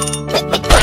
Ha ha ha!